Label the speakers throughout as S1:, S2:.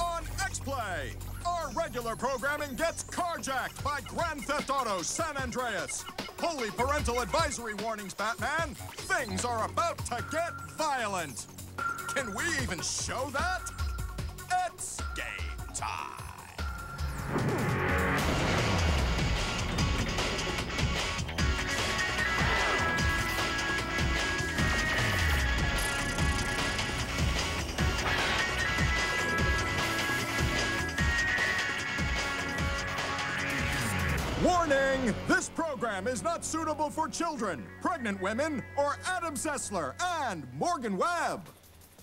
S1: On X-Play. Our regular programming gets carjacked by Grand Theft Auto San Andreas. Holy parental advisory warnings, Batman. Things are about to get violent. Can we even show that? It's game time. Warning! This program is not suitable for children, pregnant women, or Adam Sessler and Morgan Webb.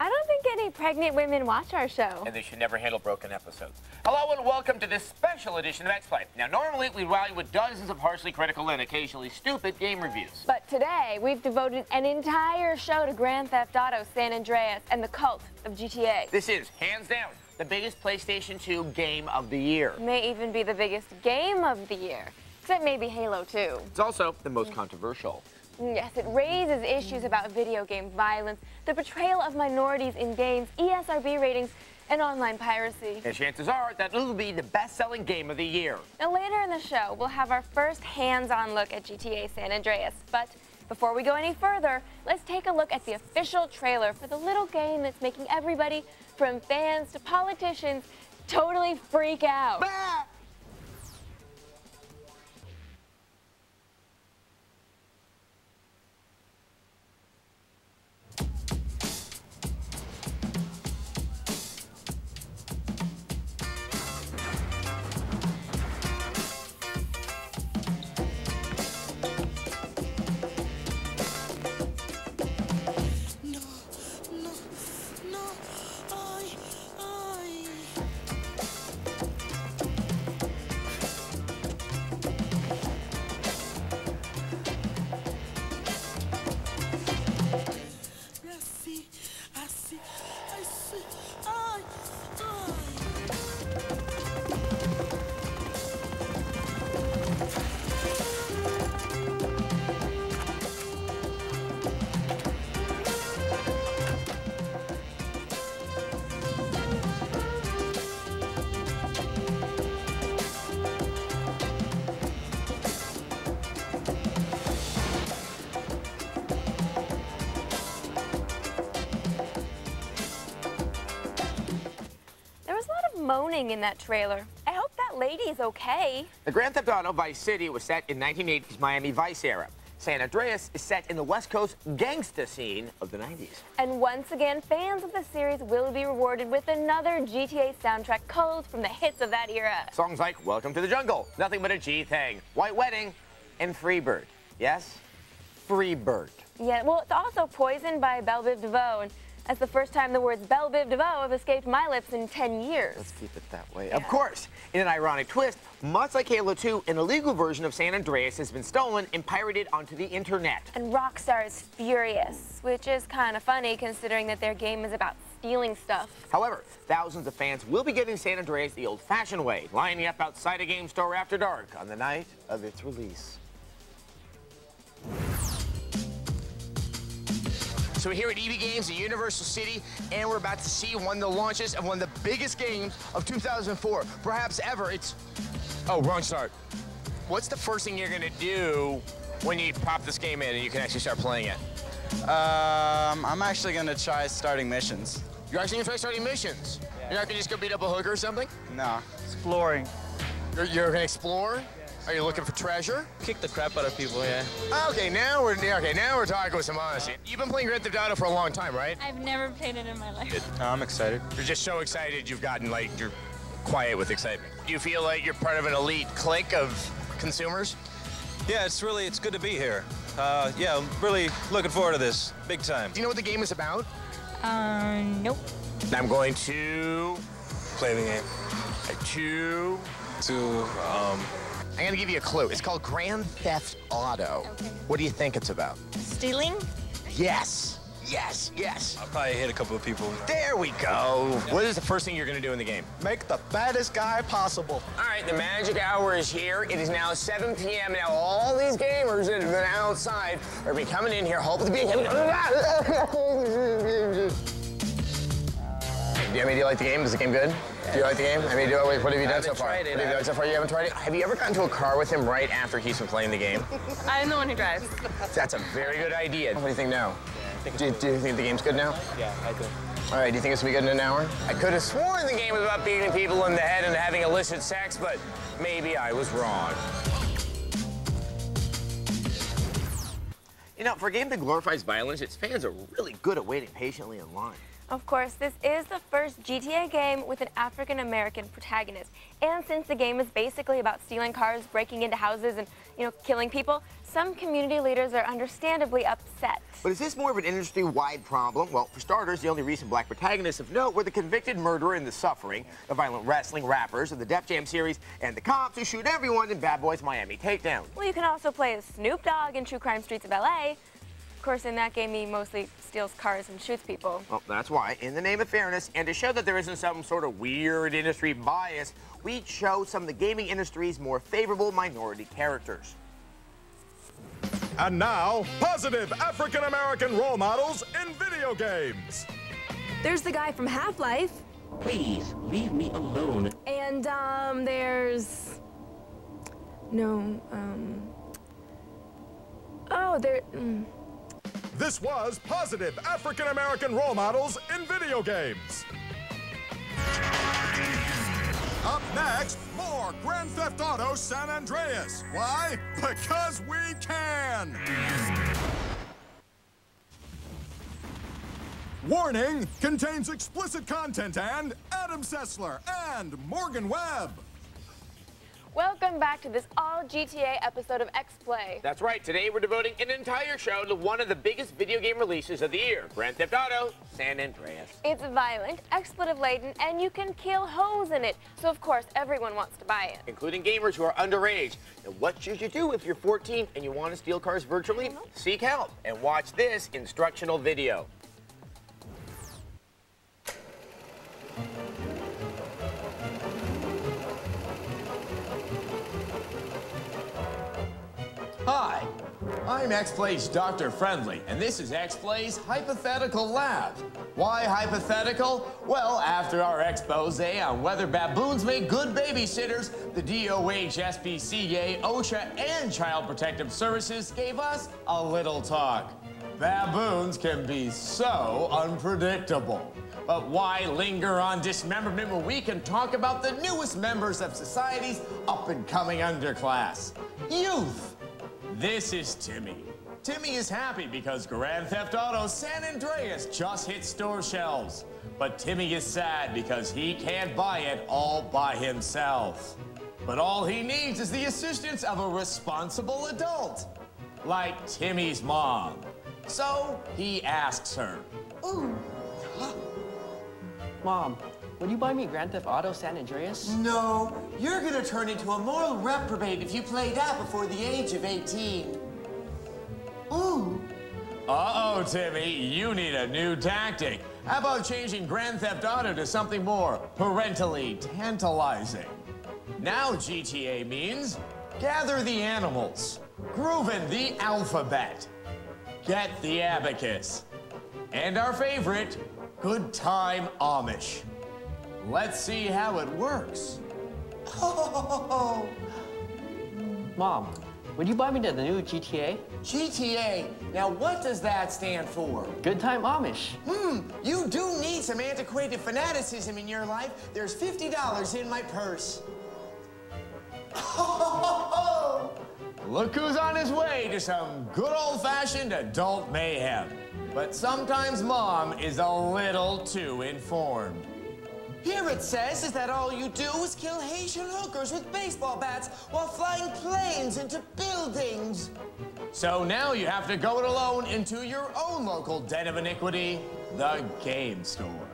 S2: I don't think any pregnant women watch our show.
S3: and they should never handle broken episodes. Hello and welcome to this special edition of X-Play. Now, normally we rally with dozens of harshly critical and occasionally stupid game reviews.
S2: But today, we've devoted an entire show to Grand Theft Auto San Andreas and the cult of GTA.
S3: This is, hands down, the biggest PlayStation 2 game of the year.
S2: May even be the biggest game of the year. Except maybe Halo 2.
S3: It's also the most controversial.
S2: Yes, it raises issues about video game violence, the portrayal of minorities in games, ESRB ratings, and online piracy.
S3: And chances are that it'll be the best-selling game of the year.
S2: Now, later in the show, we'll have our first hands on look at GTA San Andreas. But before we go any further, let's take a look at the official trailer for the little game that's making everybody, from fans to politicians, totally freak out.
S4: No,
S2: moaning in that trailer. I hope that lady is okay.
S3: The Grand Theft Auto Vice City was set in 1980s Miami Vice era. San Andreas is set in the West Coast gangsta scene of the 90s.
S2: And once again, fans of the series will be rewarded with another GTA soundtrack culled from the hits of that era.
S3: Songs like Welcome to the Jungle, Nothing But a G Thing, White Wedding, and Freebird. Yes? Freebird.
S2: Yeah, well, it's also Poison by Belle Biv DeVoe, and that's the first time the words Belle Biv DeVoe have escaped my lips in 10 years.
S3: Let's keep it that way. Of course, in an ironic twist, much like Halo 2, an illegal version of San Andreas has been stolen and pirated onto the internet.
S2: And Rockstar is furious, which is kind of funny considering that their game is about stealing stuff.
S3: However, thousands of fans will be getting San Andreas the old-fashioned way, lining up outside a game store after dark on the night of its release.
S5: So we're here at EB Games at Universal City, and we're about to see one of the launches of one of the biggest games of 2004, perhaps ever. It's, oh, wrong start. What's the first thing you're gonna do when you pop this game in and you can actually start playing it?
S6: Um, I'm actually gonna try starting missions.
S5: You're actually gonna try starting missions. You're not gonna just go beat up a hooker or something?
S6: No.
S7: exploring.
S5: You're, you're gonna explore? Are you looking for treasure?
S7: Kick the crap out of people, yeah.
S5: Okay, now we're yeah, okay. Now we're talking with some honesty. You've been playing Grand Theft Auto for a long time, right?
S8: I've never played it in my life.
S6: I'm excited.
S5: You're just so excited you've gotten like you're quiet with excitement. Do you feel like you're part of an elite clique of consumers?
S9: Yeah, it's really it's good to be here. Uh, yeah, I'm really looking forward to this, big time.
S5: Do you know what the game is about?
S8: Uh, nope.
S5: I'm going to
S9: Play the game.
S5: to.
S9: To um,
S5: I'm gonna give you a clue. It's called Grand Theft Auto.
S8: Okay.
S5: What do you think it's about?
S8: Stealing?
S5: Yes. Yes. Yes.
S9: I'll probably hit a couple of people.
S5: There we go. What is the first thing you're gonna do in the game?
S6: Make the baddest guy possible.
S3: All right, the magic hour is here. It is now 7 p.m. Now, all these gamers that have been outside are be coming in here, hoping to be.
S9: I mean, do you like the game? Is the game good? Do you like the game? I mean, do, what have you done so far?
S10: it.
S9: What have you done so far? You haven't tried it? Have you ever gotten into a car with him right after he's been playing the game?
S11: I'm the one who drives.
S9: That's a very good idea. What do you think now? do, do you think the game's good now?
S10: Yeah, I do.
S9: All right, do you think it's gonna be good in an hour? I could have sworn the game was about beating people in the head and having illicit sex, but maybe I was wrong.
S12: You know, for a game that glorifies violence, its fans are really good at waiting patiently in line.
S2: Of course, this is the first GTA game with an African American protagonist. And since the game is basically about stealing cars, breaking into houses, and, you know, killing people, some community leaders are understandably upset.
S12: But is this more of an industry-wide problem? Well, for starters, the only recent black protagonists of note were the convicted murderer in The Suffering, the violent wrestling rappers of the Def Jam series, and the cops who shoot everyone in Bad Boys Miami Takedown.
S2: Well, you can also play as Snoop Dogg in True Crime Streets of LA. Of course, in that game, he mostly steals cars and shoots people.
S12: Well, that's why, in the name of fairness, and to show that there isn't some sort of weird industry bias, we chose some of the gaming industry's more favorable minority characters.
S1: And now, positive African American role models in video games.
S13: There's the guy from Half-Life.
S14: Please, leave me alone.
S13: And, um, there's... No, um... Oh, there... Mm.
S1: This was positive African American role models in video games. Up next, more Grand Theft Auto San Andreas. Why? Because we can! Warning contains explicit content and Adam Sessler and Morgan Webb.
S2: Welcome back to this all GTA episode of X Play.
S12: That's right, today we're devoting an entire show to one of the biggest video game releases of the year, Grand Theft Auto San Andreas.
S2: It's violent, expletive laden, and you can kill hoes in it. So, of course, everyone wants to buy it.
S12: Including gamers who are underage. Now, what should you do if you're 14 and you want to steal cars virtually? Seek help and watch this instructional video.
S3: Hi, I'm X-Play's Dr. Friendly, and this is X-Play's Hypothetical Lab. Why hypothetical? Well, after our expose on whether baboons make good babysitters, the DOH, SPCA, OSHA, and Child Protective Services gave us a little talk. Baboons can be so unpredictable. But why linger on dismemberment when we can talk about the newest members of society's up-and-coming underclass? Youth! This is Timmy. Timmy is happy because Grand Theft Auto San Andreas just hit store shelves. But Timmy is sad because he can't buy it all by himself. But all he needs is the assistance of a responsible adult, like Timmy's mom. So he asks her,
S15: Ooh. Mom, would you buy me Grand Theft Auto San Andreas?
S16: No, you're gonna turn into a moral reprobate if you play that before the age of 18. Ooh.
S3: Uh-oh, Timmy, you need a new tactic. How about changing Grand Theft Auto to something more parentally tantalizing? Now GTA means gather the animals, groovin' the alphabet, get the abacus, and our favorite, good time Amish. Let's see how it works.
S16: Oh,
S15: Mom, would you buy me the new GTA?
S16: GTA. Now, what does that stand for?
S15: Good time Amish.
S16: Hmm, you do need some antiquated fanaticism in your life. There's $50 in my purse.
S3: Look who's on his way to some good old-fashioned adult mayhem. But sometimes mom is a little too informed.
S16: Here it says is that all you do is kill Haitian hookers with baseball bats while flying planes into buildings.
S3: So now you have to go it alone into your own local den of iniquity, the game store.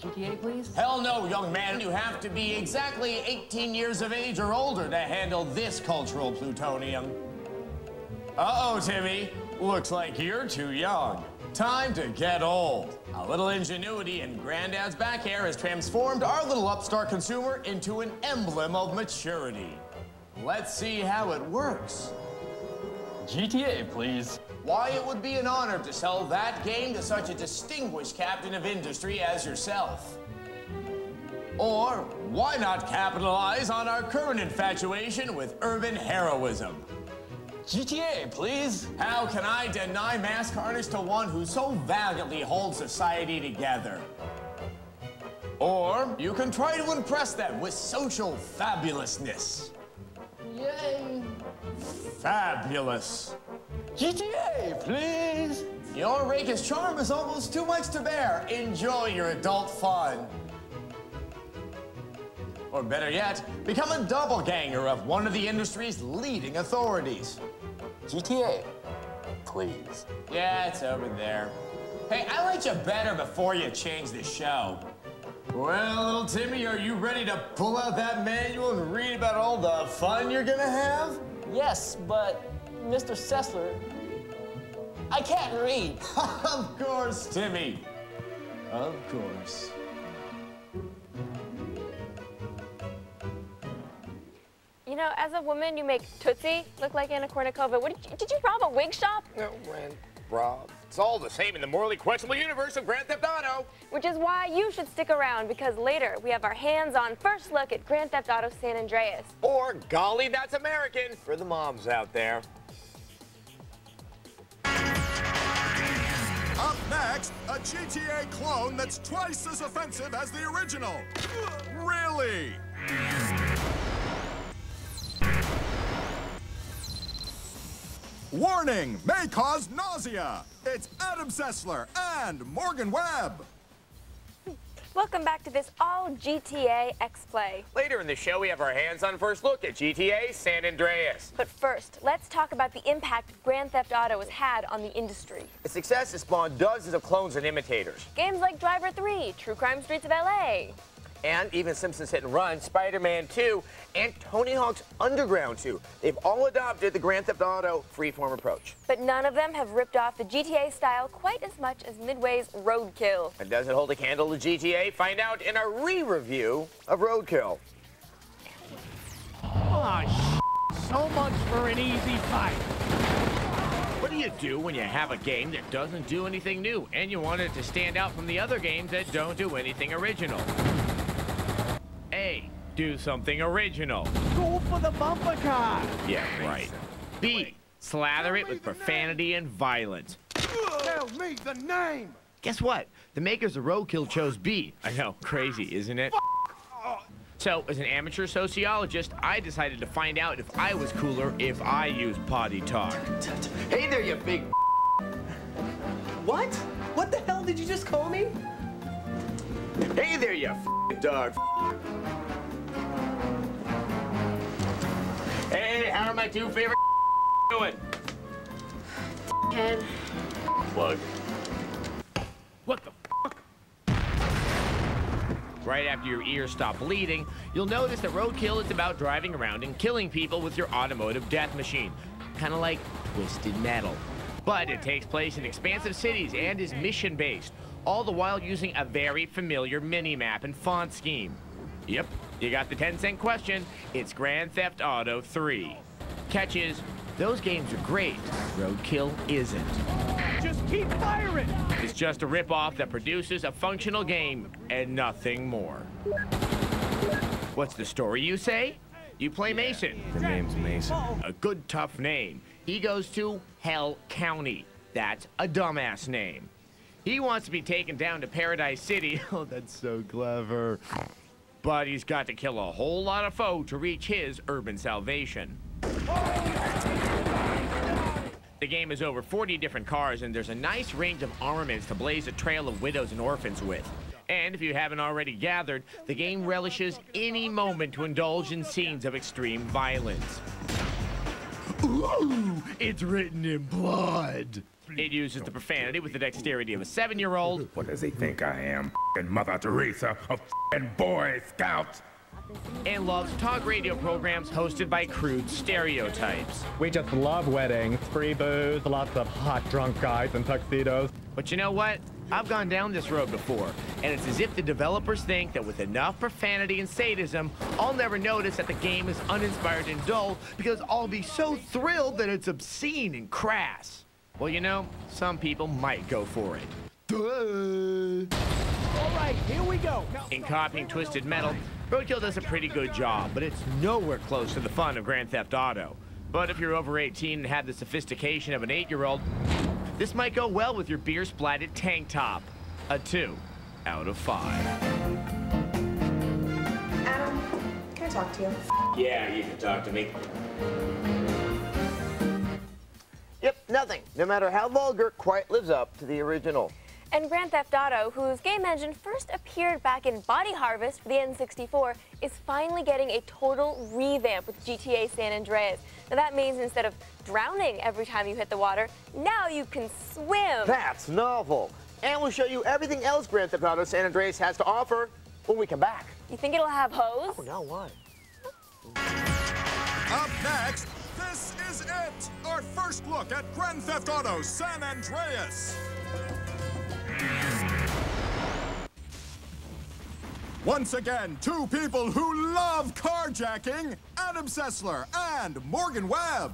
S15: GTA, please?
S3: Hell no, young man. You have to be exactly 18 years of age or older to handle this cultural plutonium. Uh-oh, Timmy. Looks like you're too young. Time to get old. A little ingenuity and Granddad's back hair has transformed our little upstart consumer into an emblem of maturity. Let's see how it works.
S15: GTA, please.
S3: Why, it would be an honor to sell that game to such a distinguished captain of industry as yourself.
S17: Or why not capitalize on our current infatuation with urban heroism?
S15: GTA, please.
S17: How can I deny mass carnage to one who so valiantly holds society together? Or you can try to impress them with social fabulousness.
S15: Yay.
S17: Fabulous.
S15: GTA, please.
S17: Your rakish charm is almost too much to bear. Enjoy your adult fun. Or better yet, become a doppelganger of one of the industry's leading authorities.
S15: GTA, please.
S17: Yeah, it's over there. Hey, I liked you better before you changed the show. Well, little Timmy, are you ready to pull out that manual and read about all the fun you're gonna have?
S18: Yes, but Mr. Sessler, I can't read.
S17: of course, Timmy. Of course.
S2: Know, as a woman, you make Tootsie look like Anna Kournikova. What did you, did you rob a wig shop?
S19: No, Ren, Rob. It's all the same in the morally questionable universe of Grand Theft Auto.
S2: Which is why you should stick around because later we have our hands-on first look at Grand Theft Auto San Andreas.
S19: Or golly, that's American for the moms out there.
S1: Up next, a GTA clone that's twice as offensive as the original. Really? Warning may cause nausea. It's Adam Sessler and Morgan Webb.
S2: Welcome back to this all GTA X-Play.
S19: Later in the show, we have our hands-on first look at GTA San Andreas.
S2: But first, let's talk about the impact Grand Theft Auto has had on the industry.
S19: Its success has spawned dozens of clones and imitators.
S2: Games like Driver 3, True Crime Streets of LA,
S19: and even Simpsons Hit and Run, Spider-Man 2, and Tony Hawk's Underground 2. They've all adopted the Grand Theft Auto freeform approach.
S2: But none of them have ripped off the GTA style quite as much as Midway's Roadkill.
S19: And does it hold a candle to GTA? Find out in our re-review of Roadkill.
S3: Oh, so much for an easy fight. What do you do when you have a game that doesn't do anything new and you want it to stand out from the other games that don't do anything original? A. Do something original.
S4: Go for the bumper car.
S3: Yeah, right. B. Slather it with profanity and violence.
S4: Tell me the name.
S3: Guess what? The makers of Roadkill chose B. I know, crazy, isn't it? So, as an amateur sociologist, I decided to find out if I was cooler if I used potty talk.
S19: Hey there, you big
S15: What? What the hell did you just call me?
S19: Hey there, you dog. Are my two favorite doing?
S2: Head.
S19: Plug.
S3: What the Right after your ears stop bleeding, you'll notice that Roadkill is about driving around and killing people with your automotive death machine. Kind of like Twisted Metal. But it takes place in expansive cities and is mission-based, all the while using a very familiar mini-map and font scheme. Yep, you got the 10 cent question. It's Grand Theft Auto 3. Catch is, those games are great. Roadkill isn't.
S4: Just keep firing.
S3: It's just a ripoff that produces a functional game and nothing more. What's the story, you say? You play Mason.
S9: The name's Mason.
S3: A good, tough name. He goes to Hell County. That's a dumbass name. He wants to be taken down to Paradise City. Oh, that's so clever. But he's got to kill a whole lot of foe to reach his urban salvation. The game is over 40 different cars, and there's a nice range of armaments to blaze a trail of widows and orphans with. And if you haven't already gathered, the game relishes any moment to indulge in scenes of extreme violence. Ooh, it's written in blood. It uses the profanity with the dexterity of a seven-year-old.
S20: What does he think I am? F***ing Mother Teresa of f***ing Boy Scouts?
S3: And loves talk radio programs hosted by crude stereotypes.
S21: We just love weddings, free booze, lots of hot drunk guys in tuxedos.
S3: But you know what? I've gone down this road before, and it's as if the developers think that with enough profanity and sadism, I'll never notice that the game is uninspired and dull because I'll be so thrilled that it's obscene and crass. Well, you know, some people might go for it. Duh.
S4: All right, Here we go.
S22: In copying Twisted Metal, Roadkill does a pretty good job, but it's nowhere close to the fun of Grand Theft Auto. But if you're over 18 and have the sophistication of an 8-year-old, this might go well with your beer-splatted tank top. A 2 out of 5.
S23: Adam, can I talk to you?
S3: Yeah, you can talk to me. Yep, nothing. No matter how vulgar, quite lives up to the original.
S2: And Grand Theft Auto, whose game engine first appeared back in Body Harvest for the N64, is finally getting a total revamp with GTA San Andreas. Now that means instead of drowning every time you hit the water, now you can swim.
S3: That's novel. And we'll show you everything else Grand Theft Auto San Andreas has to offer when we come back.
S2: You think it'll have hoes?
S3: Oh, no, what?
S1: Up next, this is it! Our first look at Grand Theft Auto San Andreas. Once again, two people who love carjacking, Adam Sessler and Morgan Webb.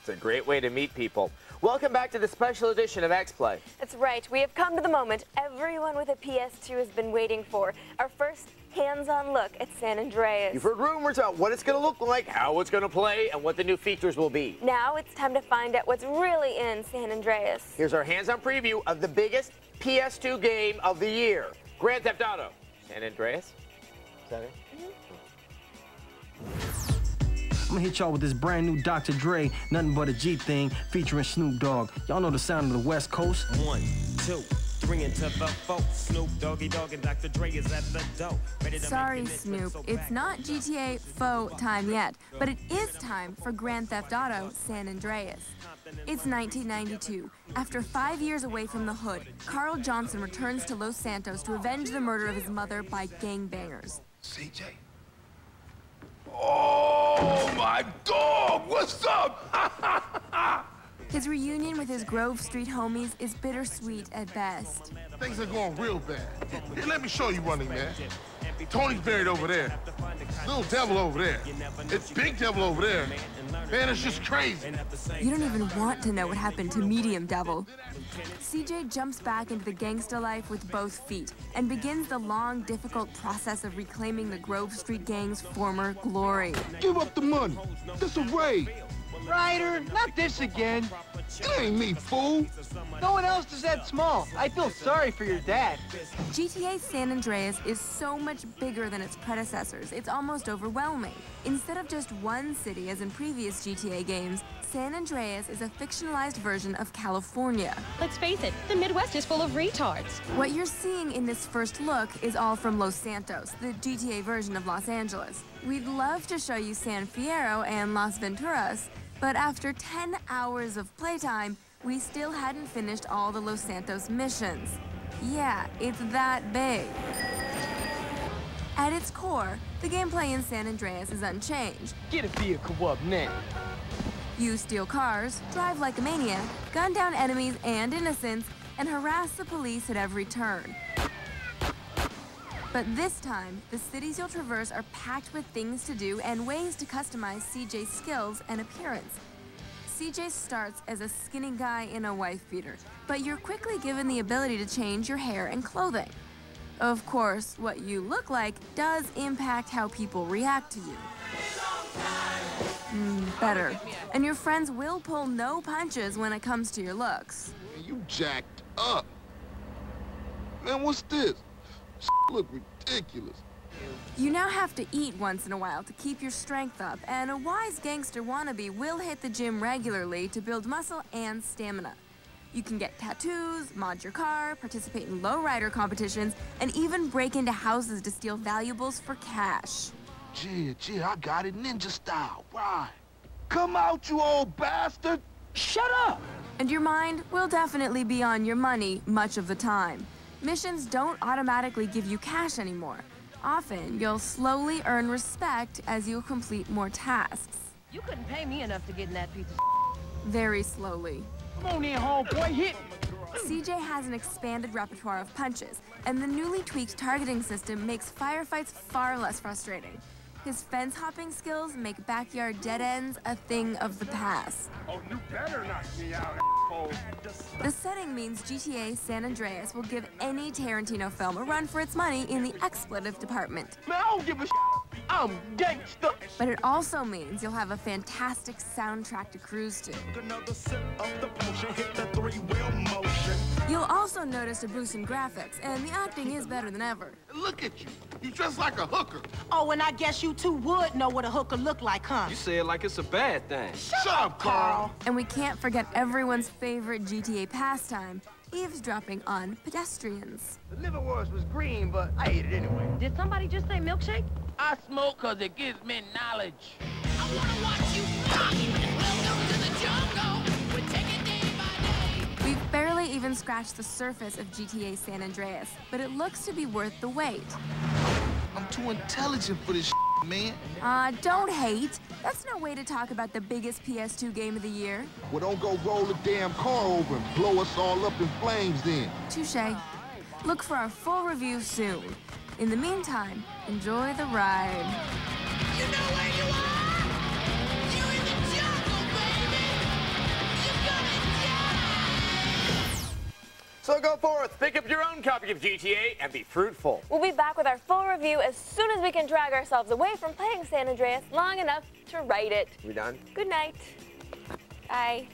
S3: It's a great way to meet people. Welcome back to the special edition of X-Play.
S2: That's right. We have come to the moment everyone with a PS2 has been waiting for. Our first hands-on look at San Andreas.
S3: You've heard rumors about what it's going to look like, how it's going to play, and what the new features will be.
S2: Now it's time to find out what's really in San Andreas.
S3: Here's our hands-on preview of the biggest PS2 game of the year, Grand Theft Auto San Andreas. Is that it?
S11: I'm gonna hit y'all with this brand new Dr. Dre, nothing but a G thing, featuring Snoop Dogg. Y'all know the sound of the West Coast.
S24: One, two, three into the four. Snoop Doggy Dogg and Dr. Dre is at the door. Ready to
S13: Sorry, Snoop. It's not GTA faux time yet, but it is time for Grand Theft Auto San Andreas. It's 1992. After five years away from the hood, Carl Johnson returns to Los Santos to avenge the murder of his mother by gangbangers.
S20: CJ. Oh, my dog! What's up?
S13: His reunion with his Grove Street homies is bittersweet at best.
S25: Things are going real bad. Here, let me show you running, man. Tony's buried over there. Little devil over there. It's big devil over there. Man, it's just crazy.
S13: You don't even want to know what happened to Medium Devil. CJ jumps back into the gangsta life with both feet and begins the long, difficult process of reclaiming the Grove Street gang's former glory.
S25: Give up the money. This a raid.
S4: Ryder, not this again.
S25: It ain't me, fool.
S4: No one else is that small. I feel sorry for your dad.
S13: GTA San Andreas is so much bigger than its predecessors, it's almost overwhelming. Instead of just one city as in previous GTA games, San Andreas is a fictionalized version of California.
S26: Let's face it, the Midwest is full of retards.
S13: What you're seeing in this first look is all from Los Santos, the GTA version of Los Angeles. We'd love to show you San Fierro and Las Venturas, but after 10 hours of playtime, we still hadn't finished all the Los Santos missions. Yeah, it's that big. At its core, the gameplay in San Andreas is unchanged.
S4: Get a vehicle up now.
S13: You steal cars, drive like a maniac, gun down enemies and innocents, and harass the police at every turn. But this time, the cities you'll traverse are packed with things to do and ways to customize CJ's skills and appearance. CJ starts as a skinny guy in a wife beater, but you're quickly given the ability to change your hair and clothing. Of course, what you look like does impact how people react to you. Mm, better. And your friends will pull no punches when it comes to your looks.
S25: You jacked up. Man, what's this? Look ridiculous.
S13: You now have to eat once in a while to keep your strength up, and a wise gangster wannabe will hit the gym regularly to build muscle and stamina. You can get tattoos, mod your car, participate in lowrider competitions, and even break into houses to steal valuables for cash.
S25: Gee, gee, I got it ninja style. Right. Come out, you old bastard!
S4: Shut up!
S13: And your mind will definitely be on your money much of the time. Missions don't automatically give you cash anymore. Often, you'll slowly earn respect as you complete more tasks.
S26: You couldn't pay me enough to get in that piece of
S13: Very slowly.
S4: Come on in, homeboy, hit
S13: CJ has an expanded repertoire of punches, and the newly tweaked targeting system makes firefights far less frustrating. His fence hopping skills make backyard dead ends a thing of the past.
S20: Oh, you better knock me out,
S13: The setting means GTA San Andreas will give any Tarantino film a run for its money in the expletive department.
S25: Man, I don't give a I'm gangster.
S13: But it also means you'll have a fantastic soundtrack to cruise to. You'll also notice a boost in graphics, and the acting is better than ever.
S25: Look at you. You dress like a hooker.
S27: Oh, and I guess you two would know what a hooker look like, huh?
S28: You say it like it's a bad thing.
S25: Shut, up, Carl.
S13: And we can't forget everyone's favorite GTA pastime, eavesdropping on pedestrians.
S25: The liverwurst was green, but I ate it anyway.
S26: Did somebody just say milkshake?
S25: I smoke because it gives me knowledge.
S15: I wanna watch you rock. Welcome to the jungle. We're taking day by day.
S13: We've barely even scratched the surface of GTA San Andreas, but it looks to be worth the wait.
S25: I'm too intelligent for this man.
S13: Uh, don't hate. That's no way to talk about the biggest PS2 game of the year.
S25: Well, don't go roll the damn car over and blow us all up in flames then.
S13: Touche. Look for our full review soon. In the meantime, enjoy the ride.
S15: You know where you are? You're in the jungle, baby. You're gonna die.
S3: So go forth, pick up your own copy of GTA, and be fruitful.
S2: We'll be back with our full review as soon as we can drag ourselves away from playing San Andreas long enough to write it.
S3: We done?
S2: Good night. Bye.